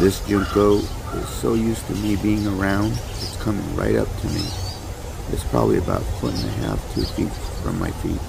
This Junco is so used to me being around, it's coming right up to me. It's probably about foot and a half, two feet from my feet.